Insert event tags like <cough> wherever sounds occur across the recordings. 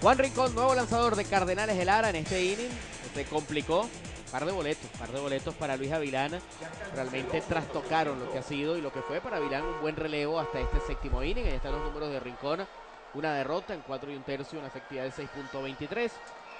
Juan Rincón, nuevo lanzador de Cardenales del Lara en este inning. Se complicó. Par de boletos, par de boletos para Luis Avilana. Realmente trastocaron lo que ha sido y lo que fue para Avilana un buen relevo hasta este séptimo inning. Ahí están los números de Rincón. Una derrota en 4 y un tercio, una efectividad de 6.23.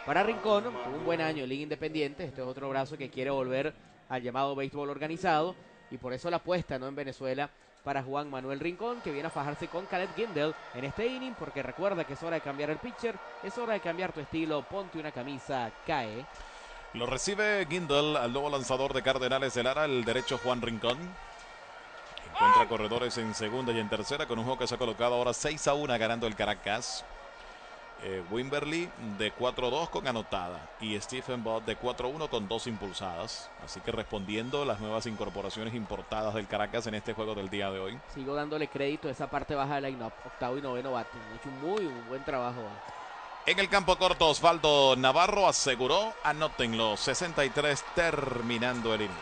Para Rincón, un buen año en Liga Independiente. Este es otro brazo que quiere volver al llamado béisbol organizado. Y por eso la apuesta ¿no? en Venezuela para Juan Manuel Rincón, que viene a fajarse con Caleb Gindel en este inning, porque recuerda que es hora de cambiar el pitcher, es hora de cambiar tu estilo, ponte una camisa, cae. Lo recibe Gindel al nuevo lanzador de Cardenales del Lara, el derecho Juan Rincón. Encuentra corredores en segunda y en tercera con un juego que se ha colocado ahora 6 a 1 ganando el Caracas. Eh, Wimberly de 4-2 con anotada y Stephen Bott de 4-1 con dos impulsadas. Así que respondiendo las nuevas incorporaciones importadas del Caracas en este juego del día de hoy. Sigo dándole crédito a esa parte baja de line-up, octavo y noveno bate. Han hecho muy un buen trabajo. En el campo corto, Osvaldo Navarro aseguró, anótenlo, 63 terminando el inning.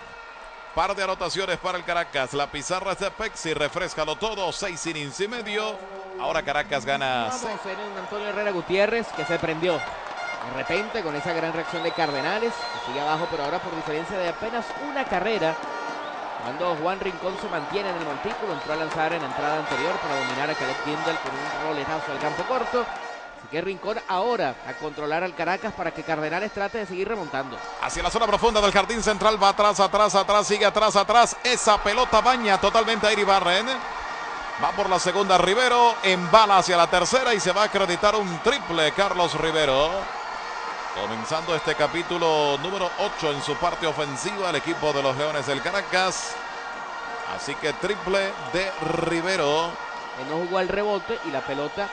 Par de anotaciones para el Caracas. La pizarra es de Pexi, refrescalo todo, seis innings y medio. Ahora Caracas gana. Vamos en un Antonio Herrera Gutiérrez que se prendió de repente con esa gran reacción de Cardenales, que sigue abajo, pero ahora por diferencia de apenas una carrera. Cuando Juan Rincón se mantiene en el montículo, entró a lanzar en la entrada anterior para dominar a Caleb Kindle con un roletazo al campo corto. Así que Rincón ahora a controlar al Caracas para que Cardenales trate de seguir remontando. Hacia la zona profunda del jardín central, va atrás, atrás, atrás, sigue atrás, atrás. Esa pelota baña totalmente a Iri Barren. Va por la segunda Rivero, embala hacia la tercera y se va a acreditar un triple Carlos Rivero. Comenzando este capítulo número 8 en su parte ofensiva el equipo de los Leones del Caracas. Así que triple de Rivero. Él no jugó al rebote y la pelota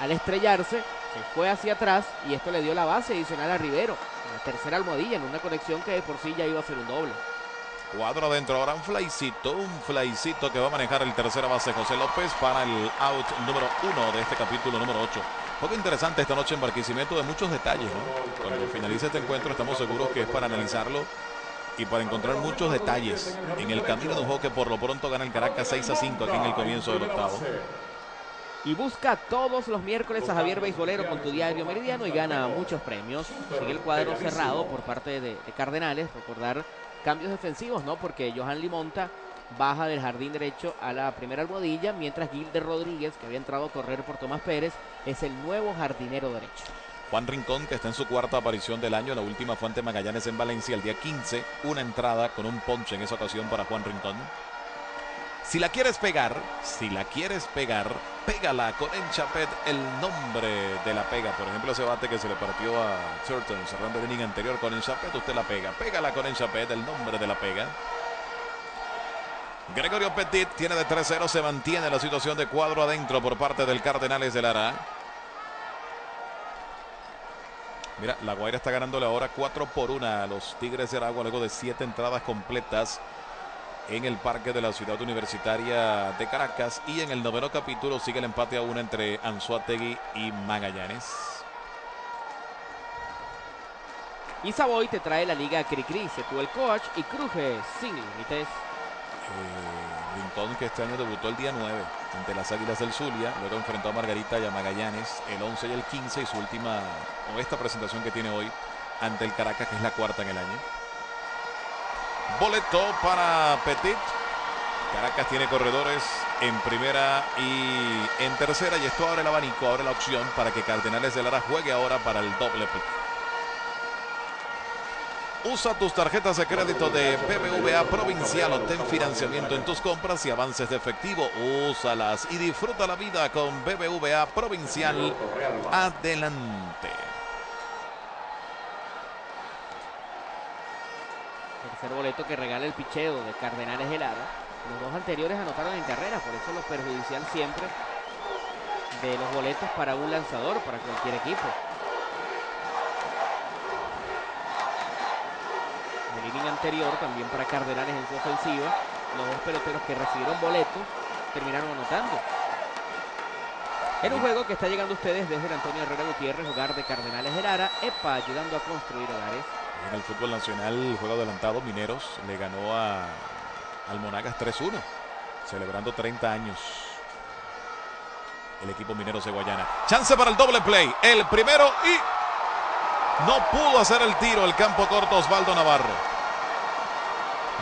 al estrellarse se fue hacia atrás y esto le dio la base adicional a Rivero. La tercera almohadilla en una conexión que de por sí ya iba a ser un doble. Cuadro adentro ahora un flycito, un flycito que va a manejar el tercera base José López para el out número uno de este capítulo número 8. Poco interesante esta noche en Barquisimeto de muchos detalles. ¿no? Cuando finalice este encuentro estamos seguros que es para analizarlo y para encontrar muchos detalles en el camino de un juego que por lo pronto gana el Caracas 6 a 5 aquí en el comienzo del octavo. Y busca todos los miércoles a Javier Beisbolero con tu diario meridiano y gana muchos premios. Sigue el cuadro cerrado por parte de, de Cardenales. Recordar cambios defensivos, ¿no? Porque Johan Limonta baja del jardín derecho a la primera almohadilla, mientras Gilder Rodríguez, que había entrado a correr por Tomás Pérez, es el nuevo jardinero derecho. Juan Rincón, que está en su cuarta aparición del año, la última fue ante Magallanes en Valencia el día 15, una entrada con un ponche en esa ocasión para Juan Rincón. Si la quieres pegar, si la quieres pegar, pégala con Enchapet el nombre de la pega. Por ejemplo, ese bate que se le partió a Turton cerrando el inning anterior con Enchapet, usted la pega. Pégala con Enchapet el nombre de la pega. Gregorio Petit tiene de 3-0, se mantiene la situación de cuadro adentro por parte del Cardenales de Lara. Mira, La Guaira está ganándole ahora 4 por 1 a los Tigres de Aragua luego de 7 entradas completas en el parque de la ciudad universitaria de Caracas. Y en el noveno capítulo sigue el empate a 1 entre Anzuategui y Magallanes. Y Savoy te trae la liga Cricri, se tuvo el coach y cruje sin límites. Eh, Rincón que este año debutó el día 9 ante las Águilas del Zulia, luego enfrentó a Margarita y a Magallanes el 11 y el 15 y su última o esta presentación que tiene hoy ante el Caracas que es la cuarta en el año. Boleto para Petit. Caracas tiene corredores en primera y en tercera y esto abre el abanico, abre la opción para que Cardenales de Lara juegue ahora para el doble pick. Usa tus tarjetas de crédito de BBVA Provincial, obtén financiamiento en tus compras y avances de efectivo. Úsalas y disfruta la vida con BBVA Provincial. Adelante. Tercer boleto que regala el picheo de Cardenales de Lara. Los dos anteriores anotaron en carrera, por eso lo perjudicial siempre de los boletos para un lanzador, para cualquier equipo. El inning anterior también para Cardenales en su ofensiva. Los dos peloteros que recibieron boletos terminaron anotando. En un juego que está llegando a ustedes desde Antonio Herrera Gutiérrez, hogar de Cardenales de Lara, EPA ayudando a construir hogares. En el fútbol nacional, juego adelantado, Mineros le ganó a, al Monagas 3-1, celebrando 30 años el equipo minero Guayana. Chance para el doble play. El primero y no pudo hacer el tiro el campo corto Osvaldo Navarro.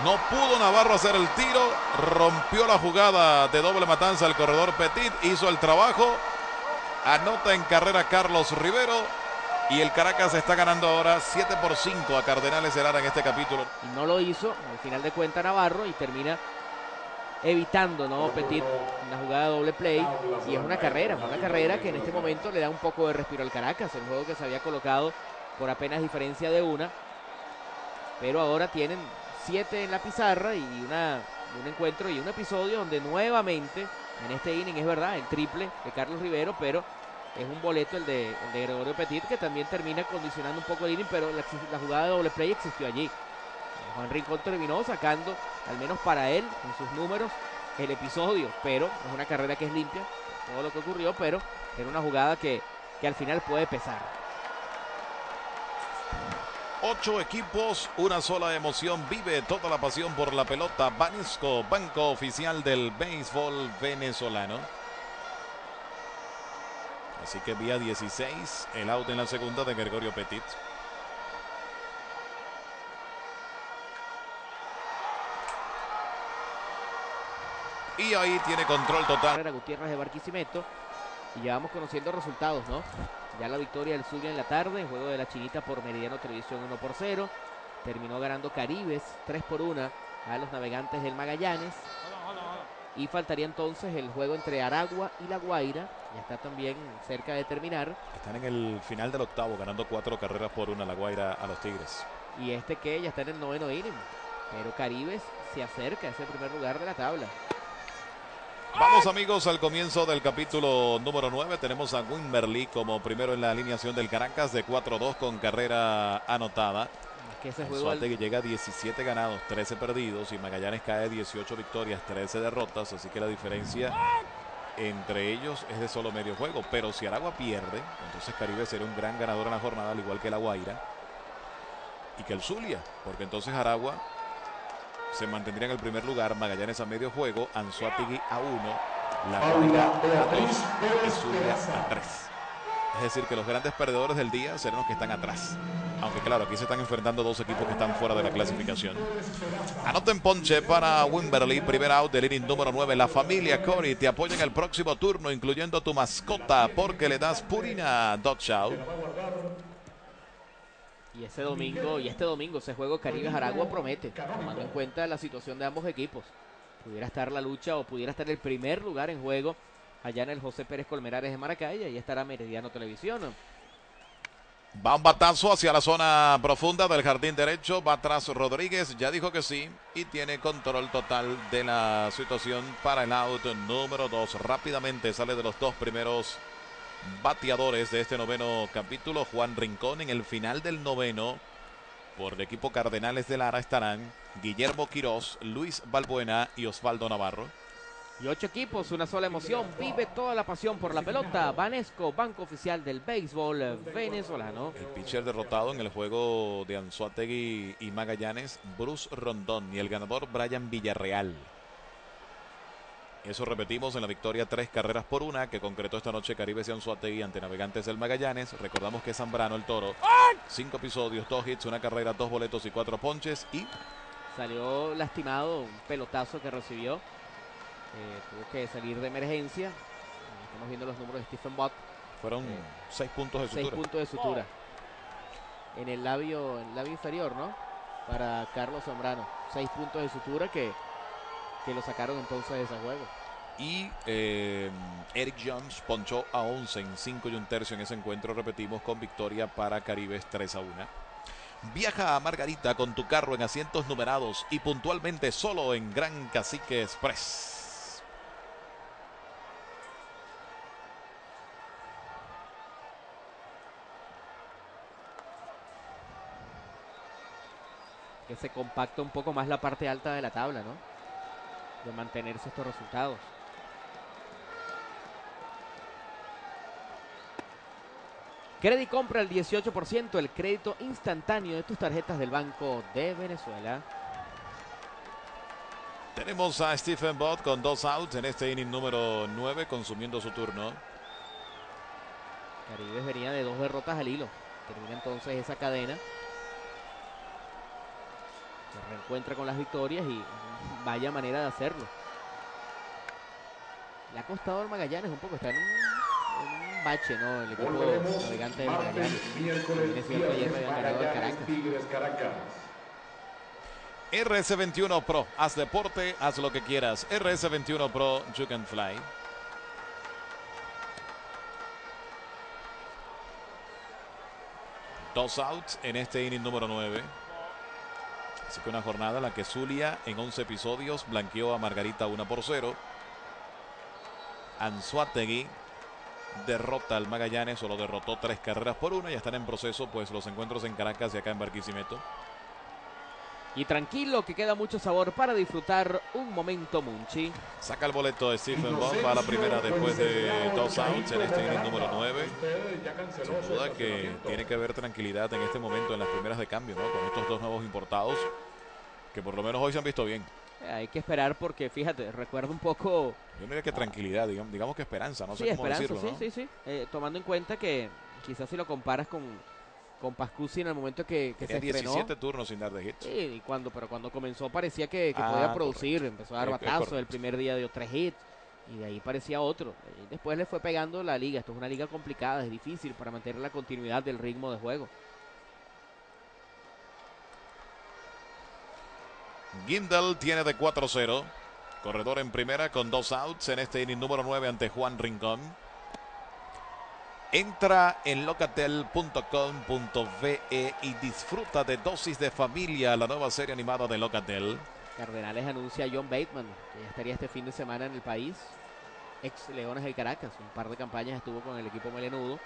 No pudo Navarro hacer el tiro. Rompió la jugada de doble matanza el corredor Petit. Hizo el trabajo. Anota en carrera Carlos Rivero. Y el Caracas está ganando ahora 7 por 5 a Cardenales Herrera en este capítulo. Y no lo hizo, al final de cuenta Navarro, y termina evitando, ¿no? Petit una jugada de doble play. Y es una carrera, una carrera que en este momento le da un poco de respiro al Caracas. El juego que se había colocado por apenas diferencia de una. Pero ahora tienen siete en la pizarra y una, un encuentro y un episodio donde nuevamente en este inning es verdad el triple de Carlos Rivero, pero es un boleto el de, Gregorio Petit que también termina condicionando un poco el inning, pero la, jugada de doble play existió allí. Eh, Juan Rincón terminó sacando, al menos para él, en sus números, el episodio, pero es una carrera que es limpia, todo lo que ocurrió, pero era una jugada que, que al final puede pesar. Ocho equipos, una sola emoción. Vive toda la pasión por la pelota. Banisco, banco oficial del béisbol venezolano. Así que vía 16, el out en la segunda de Gregorio Petit. Y ahí tiene control total. Gutiérrez de Barquisimeto. Y ya vamos conociendo resultados, ¿no? Ya la victoria del Zulia en la tarde, juego de la Chinita por Meridiano Televisión 1 por 0. Terminó ganando Caribes 3 por 1 a los navegantes del Magallanes. Y faltaría entonces el juego entre Aragua y La Guaira. Ya está también cerca de terminar. Están en el final del octavo, ganando cuatro carreras por una La Guaira a los Tigres. Y este que ya está en el noveno inning. Pero Caribes se acerca a ese primer lugar de la tabla. Vamos amigos al comienzo del capítulo número 9. Tenemos a Wimberly como primero en la alineación del Caracas de 4-2 con carrera anotada. Que ese juego llega a 17 ganados, 13 perdidos y Magallanes cae 18 victorias, 13 derrotas, así que la diferencia entre ellos es de solo medio juego. Pero si Aragua pierde, entonces Caribe será un gran ganador en la jornada, al igual que la Guaira y que el Zulia, porque entonces Aragua se mantendría en el primer lugar. Magallanes a medio juego, Anzuategui a 1, La Guaira a 2 y Zulia a 3. Es decir, que los grandes perdedores del día serán los que están atrás. Aunque claro, aquí se están enfrentando dos equipos que están fuera de la clasificación. Anoten ponche para Wimberley, primer out del inning número 9. La familia Corey te apoya en el próximo turno, incluyendo tu mascota, porque le das Purina Dodge Out. Y ese domingo, y este domingo, ese juego Caribes Aragua promete, tomando en cuenta la situación de ambos equipos. Pudiera estar la lucha o pudiera estar el primer lugar en juego allá en el José Pérez Colmerares de Maracay, y estará Meridiano Televisión. Va un batazo hacia la zona profunda del jardín derecho. Va atrás Rodríguez. Ya dijo que sí. Y tiene control total de la situación para el out número 2. Rápidamente sale de los dos primeros bateadores de este noveno capítulo. Juan Rincón en el final del noveno. Por el equipo Cardenales de Lara estarán Guillermo Quirós, Luis Balbuena y Osvaldo Navarro. Y ocho equipos, una sola emoción. Vive toda la pasión por la pelota. Vanesco, banco oficial del béisbol venezolano. El pitcher derrotado en el juego de Anzuategui y Magallanes, Bruce Rondón. Y el ganador, Brian Villarreal. Eso repetimos en la victoria tres carreras por una que concretó esta noche Caribe Cianzuategui ante Navegantes del Magallanes. Recordamos que Zambrano, el toro, cinco episodios, dos hits, una carrera, dos boletos y cuatro ponches y... Salió lastimado, un pelotazo que recibió. Eh, tuvo que salir de emergencia. Estamos viendo los números de Stephen Bott. Fueron eh, seis puntos de sutura. Seis puntos de sutura. En el labio, en el labio inferior, ¿no? Para Carlos Zambrano. Seis puntos de sutura que que lo sacaron entonces de ese juego. Y eh, Eric Jones ponchó a 11 en 5 y un tercio en ese encuentro. Repetimos con victoria para Caribes 3 a 1. Viaja a Margarita con tu carro en asientos numerados y puntualmente solo en Gran Cacique Express. Se compacta un poco más la parte alta de la tabla, ¿no? de mantenerse estos resultados. Credit compra el 18%, el crédito instantáneo de tus tarjetas del Banco de Venezuela. Tenemos a Stephen Bott con dos outs en este inning número 9, consumiendo su turno. Caribes venía de dos derrotas al hilo. Termina entonces esa cadena. Se reencuentra con las victorias y vaya manera de hacerlo. Le ha costado al Magallanes un poco, está en un, en un bache, ¿no? El equipo navegante de Magallanes. Es cierto, ayer habían ganado al Caracas. RS21 Pro, haz deporte, haz lo que quieras. RS21 Pro, you can fly. Dos outs en este inning número 9. Así que una jornada en la que Zulia en 11 episodios blanqueó a Margarita 1 por 0. Anzuategui derrota al Magallanes, solo derrotó tres carreras por una. Ya están en proceso pues los encuentros en Caracas y acá en Barquisimeto. Y tranquilo que queda mucho sabor para disfrutar un momento Munchi. Saca el boleto de Stephen Bond, va a la primera después de dos outs en este inning número 9. Sin duda que tiene que haber tranquilidad en este momento en las primeras de cambio, ¿no? Con estos dos nuevos importados que por lo menos hoy se han visto bien. Eh, hay que esperar porque, fíjate, recuerdo un poco... Yo diría que tranquilidad, digamos, digamos que esperanza, no sé Sí, cómo esperanza, decirlo, sí, sí, sí. Eh, tomando en cuenta que quizás si lo comparas con, con Pascusi en el momento que, que se Tenía estrenó... 17 turnos sin dar de hits. Sí, y cuando, pero cuando comenzó parecía que, que Ah, podía producir, empezó a dar Es- es batazos, el primer día dio tres hits y de ahí parecía otro. Y después le fue pegando la liga, esto es una liga complicada, es difícil para mantener la continuidad del ritmo de juego. Gindel tiene de 4-0. Corredor en primera con dos outs en este inning número 9 ante Juan Rincón. Entra en locatel.com.ve y disfruta de Dosis de Familia, la nueva serie animada de Locatel. Cardenales anuncia a John Bateman, que ya estaría este fin de semana en el país. Ex Leones del Caracas, un par de campañas estuvo con el equipo melenudo.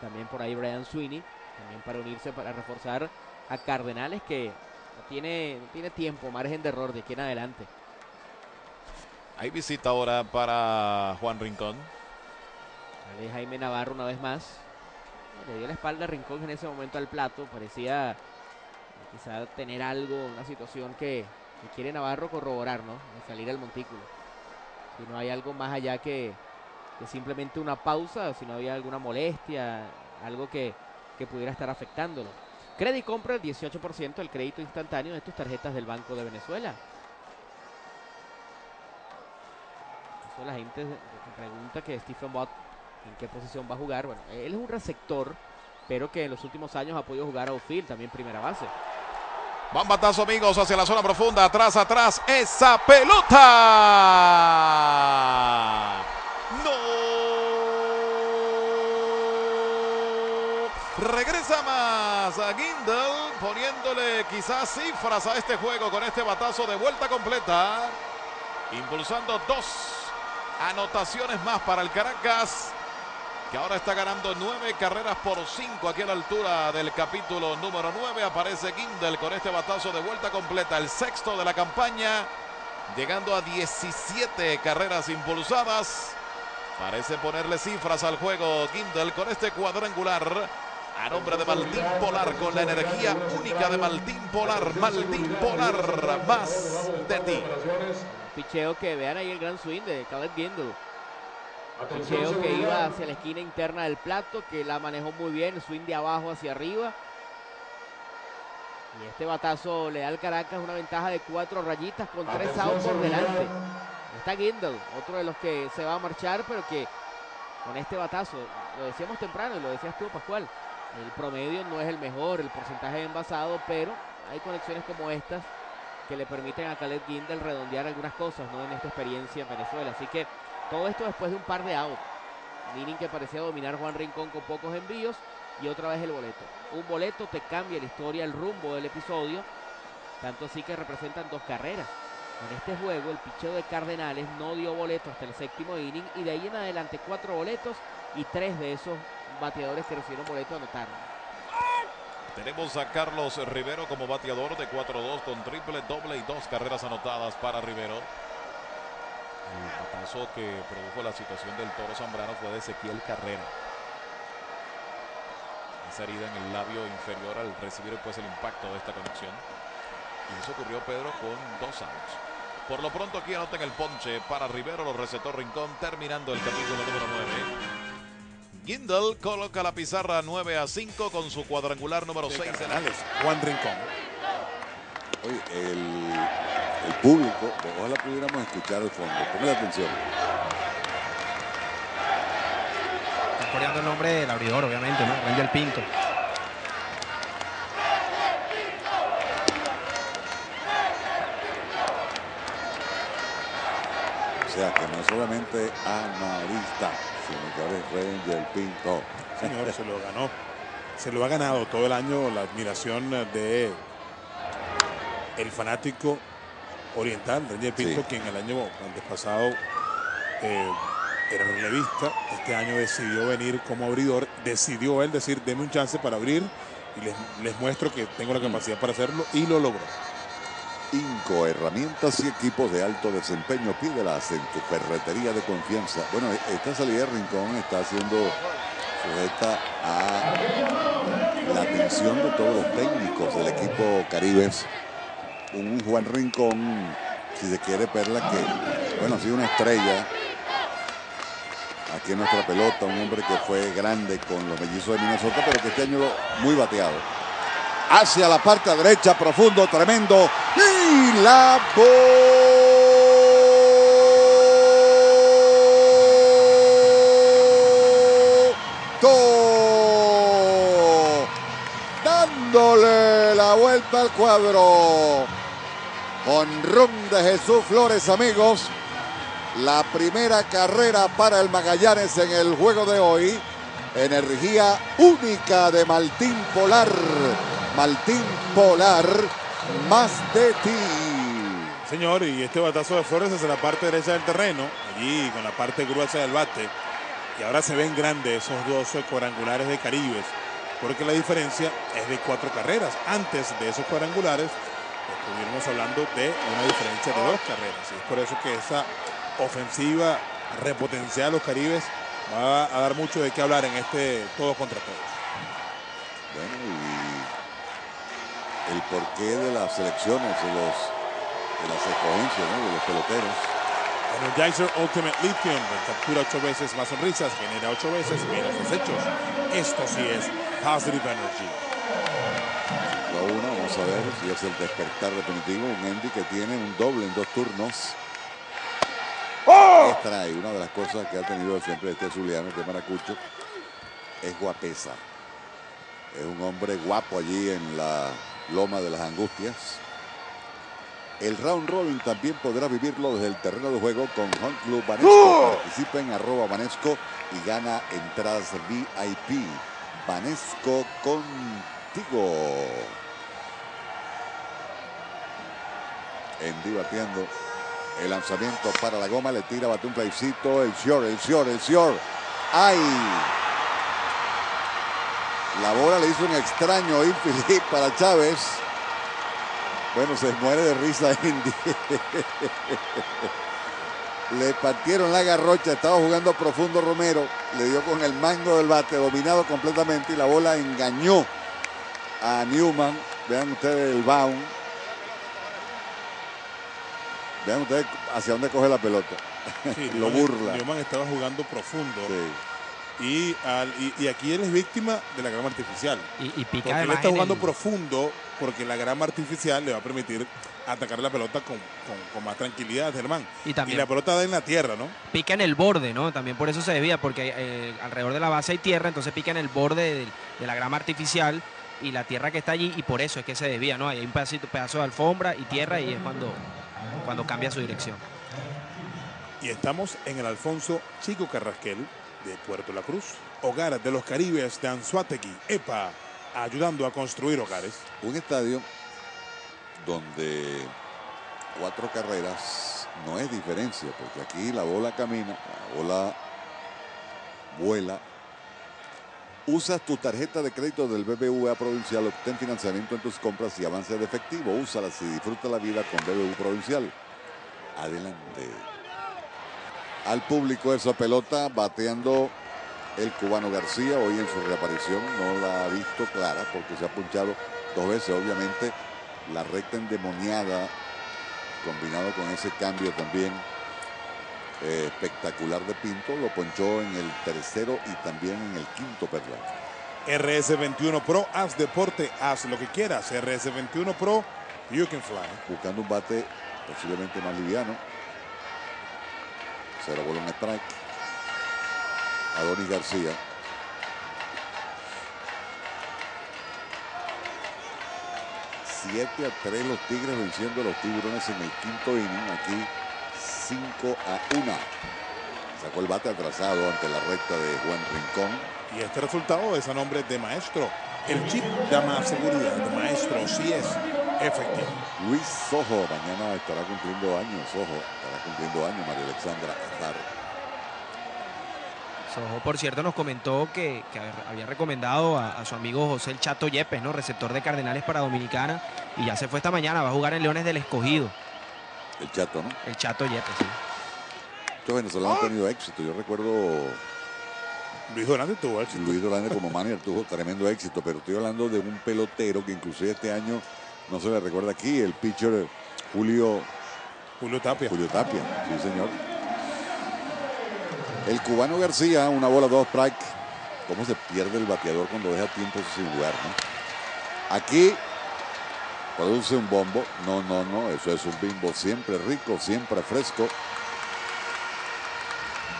También por ahí Brian Sweeney, también para unirse, para reforzar a Cardenales que no tiene, no tiene tiempo, margen de error de aquí en adelante. Hay visita ahora para Juan Rincón. Ahí Jaime Navarro una vez más. Le dio la espalda a Rincón en ese momento al plato. Parecía quizá tener algo, una situación que, quiere Navarro corroborar, ¿no? Salir al montículo. Si no hay algo más allá que, simplemente una pausa, si no había alguna molestia, algo que, que pudiera estar afectándolo. Credit compra el 18% del crédito instantáneo de tus tarjetas del Banco de Venezuela. Eso la gente pregunta que Stephen Bott en qué posición va a jugar. Bueno, él es un receptor, pero que en los últimos años ha podido jugar a outfield, también primera base. Van batazo amigos hacia la zona profunda, atrás, atrás, esa pelota. No. Regresa más a Gindel poniéndole quizás cifras a este juego con este batazo de vuelta completa. Impulsando dos anotaciones más para el Caracas que ahora está ganando nueve carreras por cinco aquí a la altura del capítulo número nueve. Aparece Gindel con este batazo de vuelta completa, el sexto de la campaña, llegando a 17 carreras impulsadas. Parece ponerle cifras al juego Gindel con este cuadrangular. A nombre de Maldín Polar, con la energía única de Maldín Polar. Maldín Polar, más de ti. Picheo que vean ahí el gran swing de Caleb Gindel. Picheo que iba hacia la esquina interna del plato, que la manejó muy bien, swing de abajo hacia arriba. Y este batazo le da al Caracas una ventaja de cuatro rayitas con tres outs por delante. Está Gindel, otro de los que se va a marchar, pero que con este batazo, lo decíamos temprano y lo decías tú, Pascual, el promedio no es el mejor, el porcentaje de envasado, pero hay conexiones como estas que le permiten a Caleb Gindel redondear algunas cosas ¿no? en esta experiencia en Venezuela. Así que todo esto después de un par de outs. Inning que parecía dominar Juan Rincón con pocos envíos y otra vez el boleto. Un boleto te cambia la historia, el rumbo del episodio. Tanto así que representan dos carreras. En este juego el picheo de Cardenales no dio boleto hasta el séptimo inning y de ahí en adelante cuatro boletos y tres de esos bateadores que recibieron boleto anotaron. Tenemos a Carlos Rivero como bateador de 4-2 con triple, doble y dos carreras anotadas para Rivero. El patazo que produjo la situación del Toro Zambrano fue de Ezequiel Carrera. Esa herida en el labio inferior al recibir pues el impacto de esta conexión. Y eso ocurrió Pedro con dos outs. Por lo pronto aquí anoten el ponche para Rivero, lo recetó Rincón, terminando el capítulo número 9. Kindle coloca la pizarra 9 a 5 con su cuadrangular número 6 de la Juan Rincón. Oye, el, el público, ojalá pudiéramos escuchar el fondo. Ponle atención. Está coreando el nombre del abridor, obviamente, ¿no? Rangel Pinto. O sea, que no es solamente analista, sino que ahora es Ranger Pinto. Señor, se lo ganó. Se lo ha ganado todo el año la admiración de el fanático oriental, Ranger Pinto, Sí. quien el año antes pasado eh, era relevista. Este año decidió venir como abridor. Decidió él decir, deme un chance para abrir y les, les muestro que tengo la capacidad para hacerlo y lo logró. Inco, herramientas y equipos de alto desempeño, pídelas en tu ferretería de confianza. Bueno, esta salida de Rincón está siendo sujeta a la atención de todos los técnicos del equipo Caribes. Un Juan Rincón, si se quiere, perla que, bueno, ha sido una estrella aquí en nuestra pelota, un hombre que fue grande con los mellizos de Minnesota, pero que este año muy bateado. Hacia la parte derecha, profundo, tremendo. Y la botó. Dándole la vuelta al cuadro. Con de Jesús Flores, amigos. La primera carrera para el Magallanes en el juego de hoy. Energía única de Maltín Polar. Maltín Polar, más de ti. Señor, y este batazo de Flores hacia la parte derecha del terreno, allí con la parte gruesa del bate. Y ahora se ven grandes esos dos cuadrangulares de Caribes, porque la diferencia es de cuatro carreras. Antes de esos cuadrangulares, estuvimos hablando de una diferencia de dos carreras. Y es por eso que esa ofensiva repotenciada de los Caribes va a dar mucho de qué hablar en este todos contra todos. Bueno, y el porqué de las selecciones, de, los, de las escogencias, ¿no? de los peloteros. Energizer Ultimate Lithium captura ocho veces más sonrisas, genera ocho veces menos desechos. Esto sí es Positive Energy. La una, vamos a ver si es el despertar definitivo. Un Andy que tiene un doble en dos turnos. Extrae una de las cosas que ha tenido siempre este Zuliano, este Maracucho, es guapesa. Es un hombre guapo allí en la loma de las angustias. El round robin también podrá vivirlo desde el terreno de juego con Hunt Club Banesco. Participa en arroba Banesco y gana entradas VIP. Banesco contigo. Andy bateando. El lanzamiento para la goma, le tira, bate un playcito, el short, el short, el short. ¡Ay! La bola le hizo un extraño infield para Chávez. Bueno, se muere de risa <laughs> Indy. Le partieron la garrocha, estaba jugando profundo Romero, le dio con el mango del bate, dominado completamente y la bola engañó a Newman. Vean ustedes el bound. Vean ustedes hacia dónde coge la pelota. Sí, <laughs> Lo Newman- burla. Newman estaba jugando profundo. Sí. Y, al- y, y aquí él es víctima de la grama artificial. Y, y pica Porque él está en jugando el- profundo porque la grama artificial le va a permitir atacar la pelota con, con- con más tranquilidad, Germán. Y también- la pelota da en la tierra, ¿no? pica en el borde, ¿no? También por eso se desvía, porque eh, alrededor de la base hay tierra, entonces pica en el borde de, la grama artificial y la tierra que está allí, y por eso es que se desvía, ¿no? Hay un pedacito, pedazo de alfombra y tierra y es cuando, cuando cambia su dirección. Y estamos en el Alfonso Chico Carrasquel de Puerto La Cruz, hogar de los Caribes de Anzuategui, EPA, ayudando a construir hogares. Un estadio donde cuatro carreras no es diferencia, porque aquí la bola camina, la bola vuela. Usas tu tarjeta de crédito del BBVA Provincial, obtén financiamiento en tus compras y avance de efectivo. Úsalas y disfruta la vida con BBVA Provincial. Adelante. Al público esa pelota bateando el cubano García hoy en su reaparición. No la ha visto clara porque se ha punchado dos veces. Obviamente la recta endemoniada combinado con ese cambio también eh, espectacular de Pinto. Lo ponchó en el tercero y también en el quinto perla. RS21 Pro, haz deporte, haz lo que quieras. RS21 Pro, you can fly. Buscando un bate posiblemente más liviano. Cero bola un strike. Adonis García. Siete a 3 los Tigres venciendo a los Tiburones en el quinto inning. Aquí 5 a 1. Sacó el bate atrasado ante la recta de Juan Rincón. Y este resultado es a nombre de Maestro. El chip da más seguridad de Maestro, sí es efectivo. Luis Sojo, mañana estará cumpliendo años. Sojo estará cumpliendo años. María Alexandra Azar. Sojo, por cierto, nos comentó que, que había recomendado a, a, su amigo José el Chato Yepes, ¿no? Receptor de Cardenales para Dominicana. Y ya se fue esta mañana, va a jugar en Leones del Escogido. El Chato, ¿no? El Chato Yepes, sí. Estos venezolanos han tenido éxito. Yo recuerdo Luis Durante tuvo éxito. Luis Durante como manager tuvo tremendo éxito, pero estoy hablando de un pelotero que inclusive este año no se le recuerda aquí, el pitcher Julio Julio Tapia. Julio Tapia, sí señor. El cubano García, una bola, dos strike. ¿Cómo se pierde el bateador cuando deja tiempo sin jugar? ¿no? Aquí produce un bombo. No, no, no, eso es un bimbo siempre rico, siempre fresco.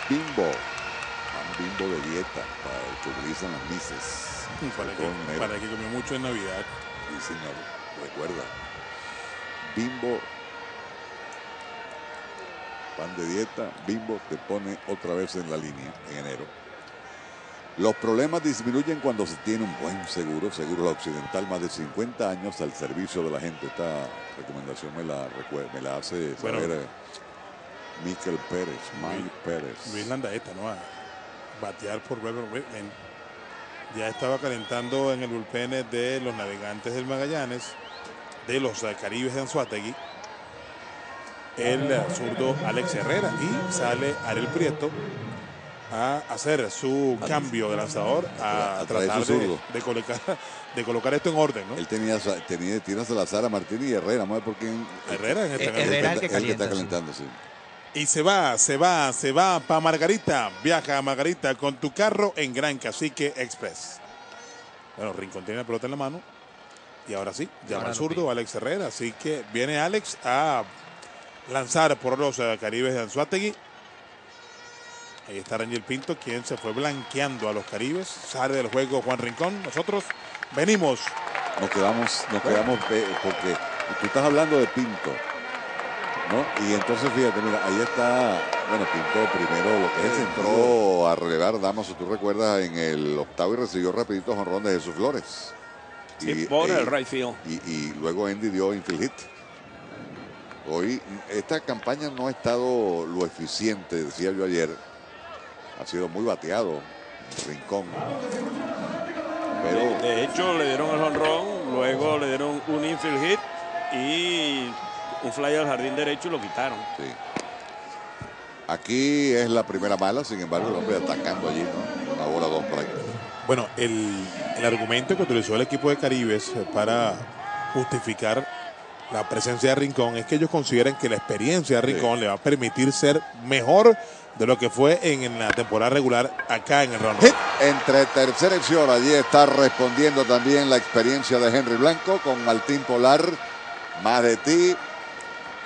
Bimbo, un bimbo de dieta para el que utilizan las mises. Para que, para que comió mucho en Navidad. Sí, señor, recuerda. Bimbo pan de dieta, Bimbo te pone otra vez en la línea en enero. Los problemas disminuyen cuando se tiene un buen seguro, Seguro La Occidental, más de 50 años al servicio de la gente. Esta recomendación me la, me la hace saber bueno, Miquel Pérez, Mike Pérez. Luis Landaeta, ¿no? A batear por Robert Whitman. Ya estaba calentando en el bullpen de los navegantes del Magallanes, de los Caribes de Anzuategui el zurdo Alex Herrera y sale Ariel Prieto a hacer su cambio de lanzador a, a tratar de, de, colocar, de colocar esto en orden. ¿no? Él tenía, tenía tiene a Salazar, a Martín y Herrera, no sé por quién. Herrera es el, Herrera el que, el que está calentando, sí. Y se va, se va, se va para Margarita. Viaja a Margarita con tu carro en Gran Cacique Express. Bueno, Rincón tiene la pelota en la mano. Y ahora sí, llama al zurdo Alex Herrera. Así que viene Alex a lanzar por los uh, Caribes de Anzuategui. Ahí está Rangel Pinto, quien se fue blanqueando a los Caribes. Sale del juego Juan Rincón. Nosotros venimos. Nos quedamos, nos quedamos porque tú estás hablando de Pinto. ¿no? Y entonces fíjate, mira, ahí está, bueno, Pinto primero lo que es, entró a relevar, Damos, tú recuerdas, en el octavo y recibió rapidito jonrón de Jesús Flores. Sí, y, por el right field. Y, y, luego Andy dio infield hit. Hoy esta campaña no ha estado lo eficiente, decía yo ayer. Ha sido muy bateado, Rincón. Pero... De, de hecho, le dieron el honrón, luego le dieron un infield hit y un fly al jardín derecho y lo quitaron. Sí. Aquí es la primera mala, sin embargo, el hombre atacando allí, ¿no? Una bola, dos por ahí. Bueno, el, el argumento que utilizó el equipo de Caribes para justificar la presencia de Rincón es que ellos consideran que la experiencia de Rincón sí. le va a permitir ser mejor de lo que fue en, la temporada regular acá en el round. Entre tercera acción, allí está respondiendo también la experiencia de Henry Blanco con Martín Polar. Más de ti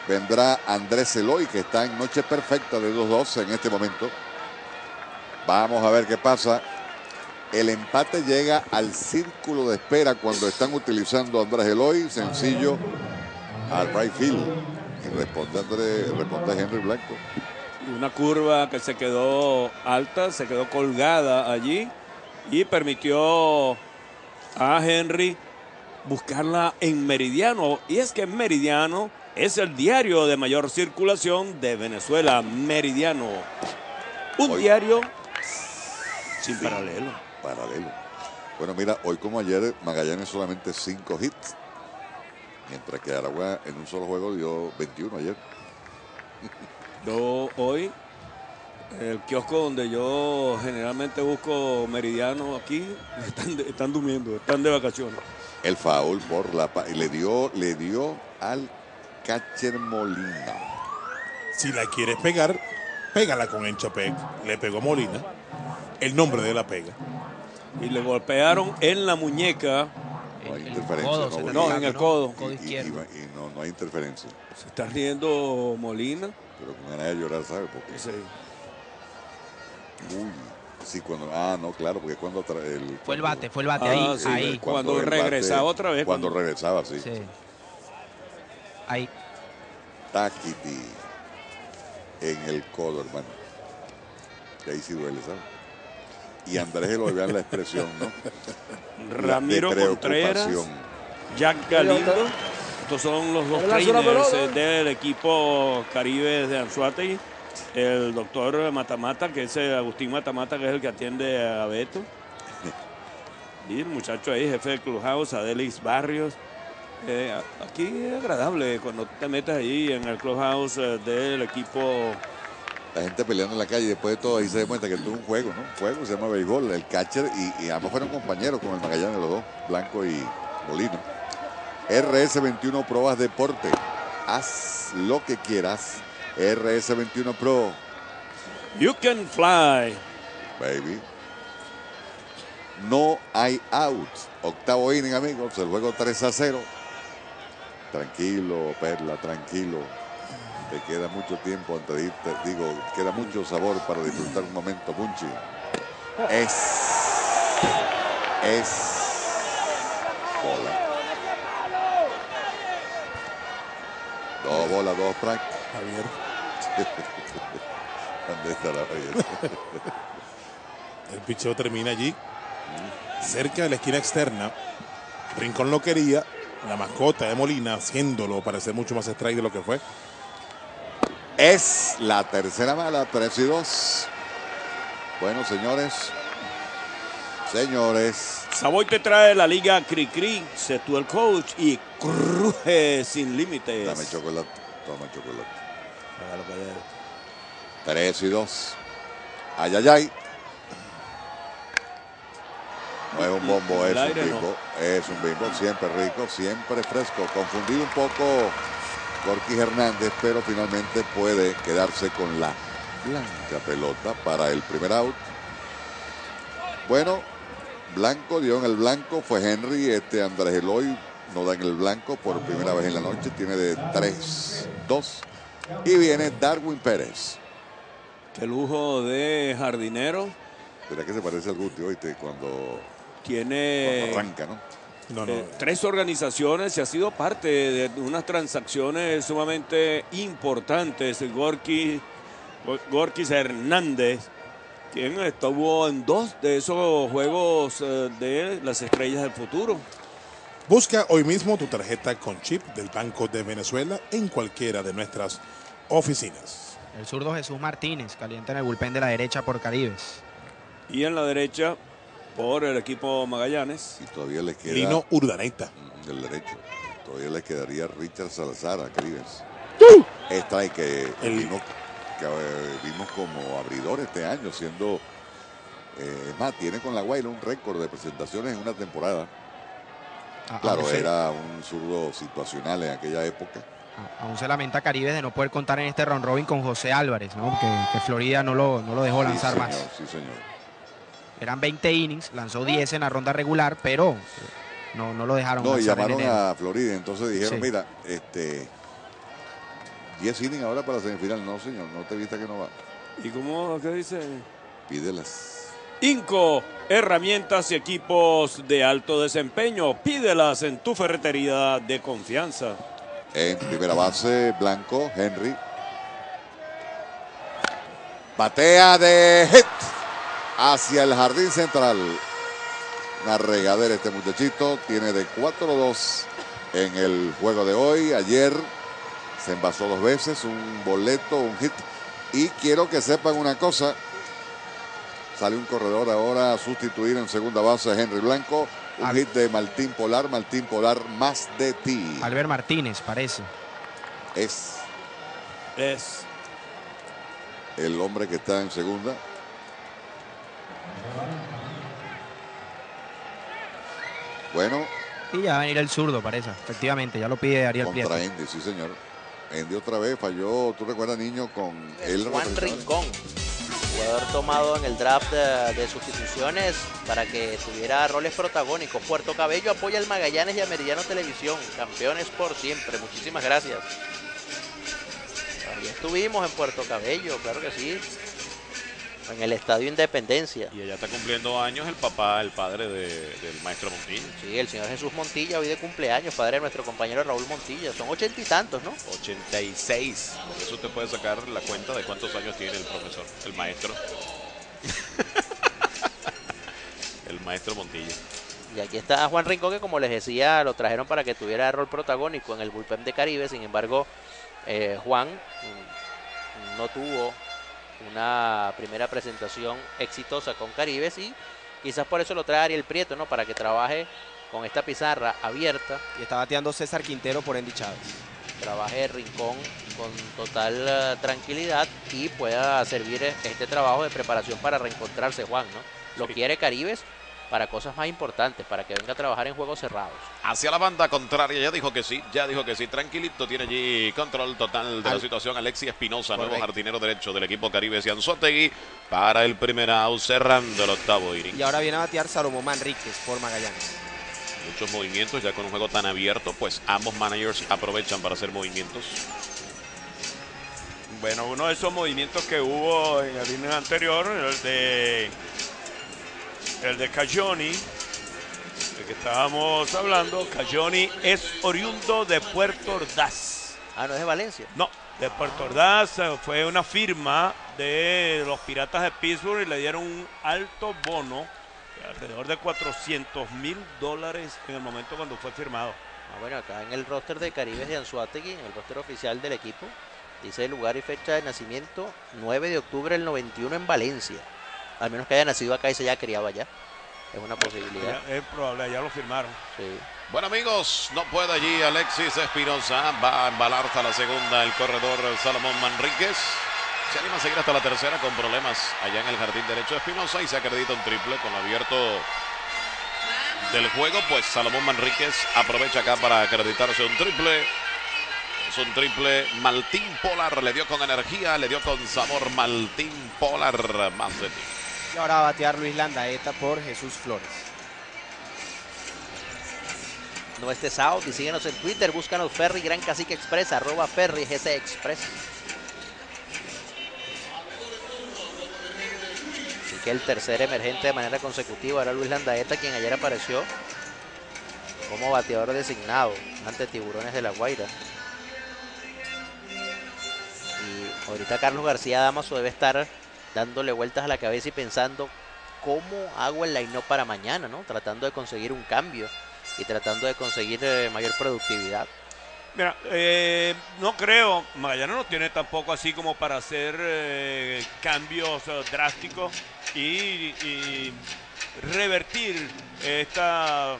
vendrá Andrés Eloy, que está en noche perfecta de 2-2 en este momento. Vamos a ver qué pasa. El empate llega al círculo de espera cuando están utilizando Andrés Eloy. Sencillo al right field. Y responde, André, responde Henry Blanco. Una curva que se quedó alta, se quedó colgada allí y permitió a Henry buscarla en Meridiano. Y es que Meridiano es el diario de mayor circulación de Venezuela, Meridiano. Un hoy, diario sin paralelo. Paralelo. Bueno, mira, hoy como ayer, Magallanes solamente cinco hits. Mientras que Aragua en un solo juego dio 21 ayer. <laughs> Yo hoy, el kiosco donde yo generalmente busco meridiano aquí, <laughs> están, están durmiendo, están de vacaciones. El foul por la le dio, le dio al catcher Molina. Si la quieres pegar, Pégala con Enchapec. Le pegó Molina. El nombre de la pega. Y le golpearon en la muñeca. No hay El- el interferencia, codo no, en el codo. Codo Y, y- izquierdo. y no, no hay interferencia. Se está riendo Molina. Pero con ganas de llorar, ¿sabe? Porque, Sí. uy, sí, cuando, ah, no, claro, porque cuando tra- el, Fue el cuando- bate, fue el bate Ah, ahí, sí, ahí. Cuando el regresaba otra vez, Cuando cuando- regresaba, sí. Sí. Ahí. Taquiti en el codo, hermano. Que ahí sí duele, ¿sabes? Y Andrés Eloy, vean la expresión, ¿no? <laughs> Ramiro Contreras, preocupación. Jack Galindo. Estos son los dos trainers eh, del equipo Caribe de Anzuategui. El doctor Matamata, que es eh, Agustín Matamata, que es el que atiende a Beto. <laughs> Y el muchacho ahí, jefe del Clubhouse, Adelis Barrios. Eh, aquí es agradable cuando te metes ahí en el Clubhouse del equipo. La gente peleando en la calle y después de todo ahí se da cuenta que esto es un juego, ¿no? Un juego, se llama béisbol. El catcher y, y ambos fueron compañeros con el Magallanes, los dos, Blanco y Molina. RS21 Probas Deporte. Haz lo que quieras. RS21 Pro, You can fly. baby. No hay out. Octavo inning, amigos. El juego 3 a 0. Tranquilo, Perla, tranquilo. Te queda mucho tiempo antes de irte. Digo, queda mucho sabor para disfrutar un momento, Punchi. Es. Es. Bola. Dos bolas, dos strike. Javier. <laughs> ¿Dónde está la Javier? El picheo termina allí. Cerca de la esquina externa. Rincón lo quería. La mascota de Molina haciéndolo parecer mucho más strike de lo que fue. Es la tercera mala, 3 y 2. Bueno, señores. Señores. Savoy te trae la liga Cricri, sé tú el coach y cruje sin límites. Dame chocolate. Toma chocolate. Callar. 3 y 2. Ay, ay, ay. No es un bombo, es un no. bimbo. Es un bimbo, siempre rico, siempre fresco. Confundido un poco Corquis Hernández, pero finalmente puede quedarse con la blanca pelota para el primer out. Bueno, Blanco dio en el blanco, fue Henry, este Andrés Eloy no da en el blanco por primera vez en la noche, tiene de 3-2. Y viene Darwin Pérez. Qué lujo de jardinero. ¿Verdad que se parece al Guti hoy cuando, Tiene cuando arranca, no? No, no. eh, tres organizaciones y ha sido parte de unas transacciones sumamente importantes. Gorky, Gorkis Hernández, quien estuvo en dos de esos juegos eh, de las estrellas del futuro. Busca hoy mismo tu tarjeta con chip del Banco de Venezuela en cualquiera de nuestras oficinas. El zurdo Jesús Martínez, calienta en el bullpen de la derecha por Caribes. Y en la derecha, por el equipo Magallanes, Y todavía le queda Lino Urdaneta. mm, el derecho. Todavía le quedaría Richard Salazar a Caribes. Esta y que El- vimos, que, eh, vimos como abridor este año, siendo. eh, es más, tiene con la Guaira un récord de presentaciones en una temporada. A- Claro, se- era un zurdo situacional en aquella época. a- Aún se lamenta Caribes de no poder contar en este round robin con José Álvarez, ¿no? que, que Florida no lo, no lo dejó Sí, lanzar señor, más. Sí, señor. Eran 20 innings, lanzó 10 en la ronda regular, pero eh, no, no lo dejaron No, y lanzar en llamaron enero. a Florida, entonces dijeron, Sí. mira, este 10 innings ahora para la semifinal. No, señor, no te viste que no va. ¿y cómo qué dice? Pídelas. Inco, herramientas y equipos de alto desempeño. Pídelas en tu ferretería de confianza. En primera base, Blanco, Henry. Batea de hit hacia el jardín central. Una regadera este muchachito. Tiene de 4-2 en el juego de hoy. Ayer se envasó dos veces, un boleto, un hit. Y quiero que sepan una cosa. Sale un corredor ahora a sustituir en segunda base a Henry Blanco. Un Al- hit de Martín Polar. Martín Polar, más de ti. Albert Martínez, parece. Es Es el hombre que está en segunda. Bueno, Y ya va a venir el zurdo, parece. Efectivamente, ya lo pide Ariel contra Prieto. Indy, sí señor. Andy otra vez falló, tú recuerdas, niño, con él. Juan Rincón, jugador tomado en el draft de, de sustituciones para que tuviera roles protagónicos. Puerto Cabello apoya al Magallanes y a Meridiano Televisión, campeones por siempre. Muchísimas gracias. Ahí estuvimos en Puerto Cabello, claro que sí. En el Estadio Independencia. Y allá está cumpliendo años el papá, el padre de- del maestro Montilla. Sí, el señor Jesús Montilla, hoy de cumpleaños, padre de nuestro compañero Raúl Montilla. Son ochenta y tantos, ¿no? 86. Por eso usted puede sacar la cuenta de cuántos años tiene el profesor, el maestro. <laughs> el maestro Montilla. Y aquí está Juan Rincón, que como les decía, lo trajeron para que tuviera rol protagónico en el bullpen de Caribe. Sin embargo, eh, Juan mm, no tuvo una primera presentación exitosa con Caribes y quizás por eso lo trae Ariel Prieto, ¿no? Para que trabaje con esta pizarra abierta, Y está bateando César Quintero por Andy Chávez. trabaje Rincón con total eh, tranquilidad y pueda servir eh, este trabajo de preparación para reencontrarse Juan, ¿no? Lo Sí. quiere Caribes para cosas más importantes, para que venga a trabajar en juegos cerrados. Hacia la banda contraria, ya dijo que sí, ya dijo que sí, tranquilito, tiene allí control total de la situación. Alexis Espinosa, nuevo jardinero derecho del equipo Caribe Cianzuategui, para el primer out, cerrando el octavo inning. Y ahora viene a batear Salomón Manríquez por Magallanes. Muchos movimientos, ya con un juego tan abierto, pues ambos managers aprovechan para hacer movimientos. Bueno, uno de esos movimientos que hubo en el inning anterior, el de el de Cayoni, del que estábamos hablando, Cayoni es oriundo de Puerto Ordaz. Ah, no es de Valencia. No, de Puerto Ordaz eh, fue una firma de los Piratas de Pittsburgh y le dieron un alto bono de alrededor de 400 mil dólares en el momento cuando fue firmado. Ah, bueno, acá en el roster de Caribes de Anzuategui, en el roster oficial del equipo, dice lugar y fecha de nacimiento 9 de octubre del 91 en Valencia. Al menos que haya nacido acá y se haya criado allá. Es una posibilidad. Ya, es probable, ya lo firmaron. Sí. Bueno amigos, no puede allí Alexis Espinosa, va a embalar hasta la segunda el corredor Salomón Manríquez. Se anima a seguir hasta la tercera con problemas allá en el jardín derecho de Espinosa y se acredita un triple con lo abierto del juego, pues Salomón Manríquez aprovecha acá para acreditarse un triple. Es un triple Maltín Polar, le dio con energía, le dio con sabor Maltín Polar, más de ti. Y ahora va batear Luis Landaeta por Jesús Flores. No estés out y síguenos en Twitter, búscanos Ferry Gran Cacique Express, arroba Ferry GC Express. Así que el tercer emergente de manera consecutiva era Luis Landaeta, quien ayer apareció como bateador designado ante Tiburones de la Guaira. Y ahorita Carlos García Damaso debe estar dándole vueltas a la cabeza y pensando cómo hago el line-up para mañana, ¿no? Tratando de conseguir un cambio y tratando de conseguir eh, mayor productividad. Mira, eh, no creo, Magallanes no tiene tampoco así como para hacer eh, cambios eh, drásticos y, y revertir esta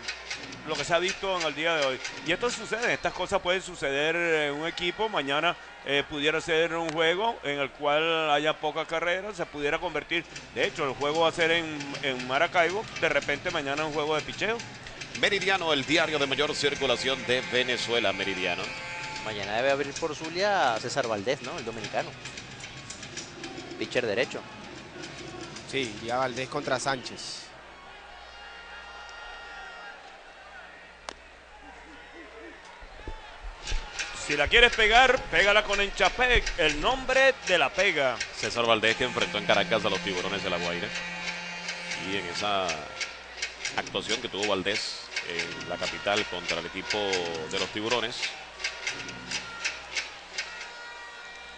lo que se ha visto en el día de hoy. Y esto sucede, estas cosas pueden suceder en un equipo, mañana eh, pudiera ser un juego en el cual haya pocas carreras, se pudiera convertir, de hecho el juego va a ser en, en Maracaibo, de repente mañana un juego de picheo. Meridiano, el diario de mayor circulación de Venezuela, Meridiano. Mañana debe abrir por Zulia César Valdés, ¿no? El dominicano. Pitcher derecho. Sí, iría Valdés contra Sánchez. Si la quieres pegar, pégala con Enchapec, el nombre de la pega. César Valdés que enfrentó en Caracas a los tiburones de la Guaira. Y en esa actuación que tuvo Valdés en la capital contra el equipo de los tiburones.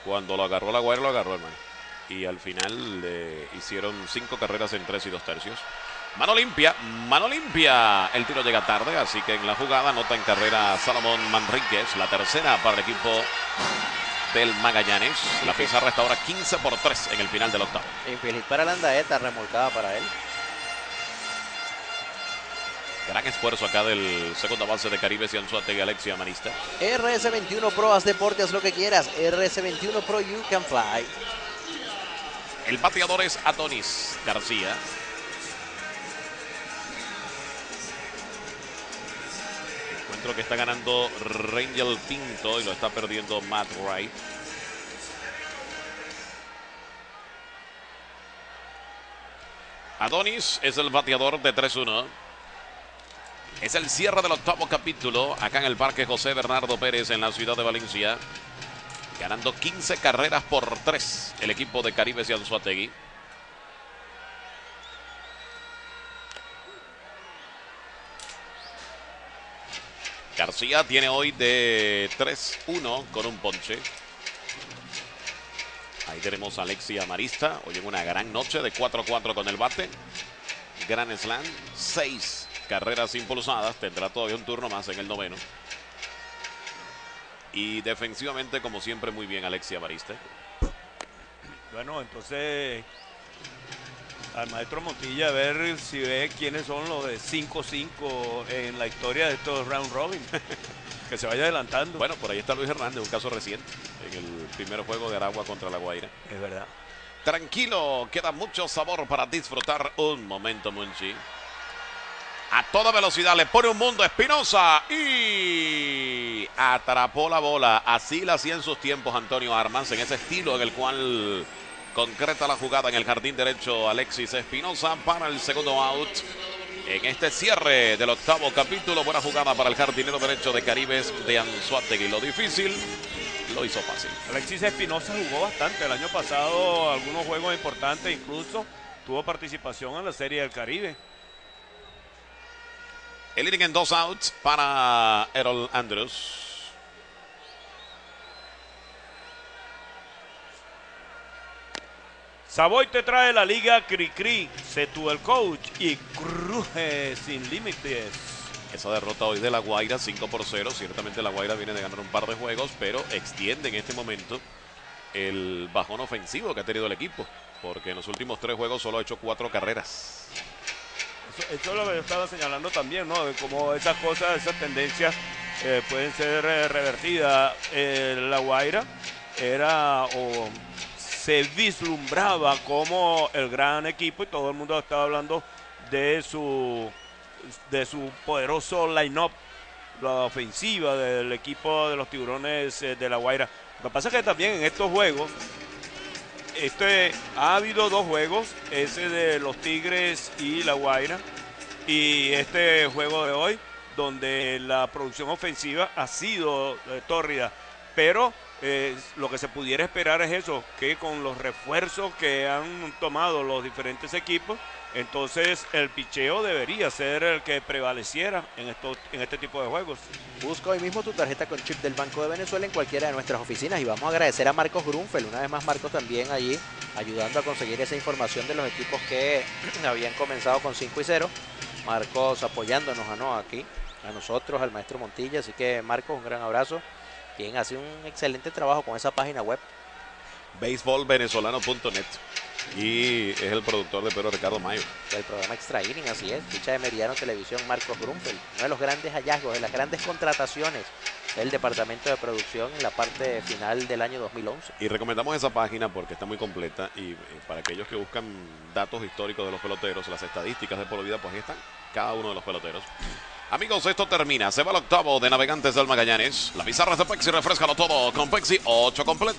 Cuando lo agarró la Guaira, lo agarró hermano. Y al final le hicieron cinco carreras en tres y dos tercios. Mano limpia, mano limpia. El tiro llega tarde, así que en la jugada anota en carrera Salomón Manríquez, la tercera para el equipo del Magallanes. La pizarra está ahora 15 por 3 en el final del octavo. Infeliz para Landaeta, remolcada para él. Gran esfuerzo acá del segunda base de Caribe, Cianzuategui, Alexia Marista. RS21 Pro, haz deporte, haz lo que quieras. RS21 Pro, you can fly. El bateador es Adonis García. Encuentro que está ganando Rangel Pinto y lo está perdiendo Matt Wright. Adonis es el bateador de 3-1. Es el cierre del octavo capítulo acá en el Parque José Bernardo Pérez en la ciudad de Valencia. Ganando 15 carreras por 3 el equipo de Caribes y Anzuategui. García tiene hoy de 3-1 con un ponche. Ahí tenemos a Alexia Marista, hoy en una gran noche de 4-4 con el bate. Gran slam, 6 carreras impulsadas, tendrá todavía un turno más en el noveno. Y defensivamente, como siempre, muy bien Alexia Marista. Bueno, entonces al maestro Montilla a ver si ve quiénes son los de 5-5 en la historia de estos round robin. <laughs> que se vaya adelantando. Bueno, por ahí está Luis Hernández, un caso reciente, en el primer juego de Aragua contra La Guaira. Es verdad. Tranquilo, queda mucho sabor para disfrutar un momento, Munchi. A toda velocidad le pone un mundo Espinosa y atrapó la bola. Así la hacía en sus tiempos Antonio Armas, en ese estilo en el cual concreta la jugada en el jardín derecho Alexis Espinosa para el segundo out. En este cierre del octavo capítulo, buena jugada para el jardinero derecho de Caribes de Anzuategui. Lo difícil lo hizo fácil. Alexis Espinosa jugó bastante el año pasado, algunos juegos importantes, incluso tuvo participación en la Serie del Caribe. El inning en dos outs para Errol Andrews. Savoy te trae la liga Cricri, Setu el coach y Cruje sin límites. Esa derrota hoy de La Guaira, 5 por 0. Ciertamente La Guaira viene de ganar un par de juegos, pero extiende en este momento el bajón ofensivo que ha tenido el equipo. Porque en los últimos tres juegos solo ha hecho cuatro carreras. Eso, eso es lo que yo estaba señalando también, ¿no? De cómo esas cosas, esas tendencias eh, pueden ser eh, revertidas. Eh, la Guaira era o se vislumbraba como el gran equipo y todo el mundo estaba hablando de su de su poderoso line-up, la ofensiva del equipo de los tiburones eh, de la Guaira. Lo que pasa es que también en estos juegos, este, ha habido dos juegos, ese de los Tigres y la Guaira, y este juego de hoy, donde la producción ofensiva ha sido eh, tórrida, pero lo que se pudiera esperar es eso, que con los refuerzos que han tomado los diferentes equipos, entonces el picheo debería ser el que prevaleciera en, esto, en este tipo de juegos. Busca hoy mismo tu tarjeta con chip del Banco de Venezuela en cualquiera de nuestras oficinas y vamos a agradecer a Marcos Grunfeld, una vez más Marcos también allí ayudando a conseguir esa información de los equipos que <clears throat> habían comenzado con 5 y 0. Marcos apoyándonos aquí, a nosotros, al maestro Montilla, así que Marcos, un gran abrazo. Quien hace un excelente trabajo con esa página web. Béisbolvenezolano.net y es el productor de Pedro Ricardo Mayo. del programa Extra Inning, así es, ficha de Meridiano Televisión Marcos Grunfeld, uno de los grandes hallazgos, de las grandes contrataciones del departamento de producción en la parte final del año 2011. Y recomendamos esa página porque está muy completa y eh, para aquellos que buscan datos históricos de los peloteros, las estadísticas de por vida, pues ahí están cada uno de los peloteros. Amigos, esto termina. Se va el octavo de Navegantes del Magallanes. La pizarra es de Pexi, refrescalo todo con Pexi 8 completo.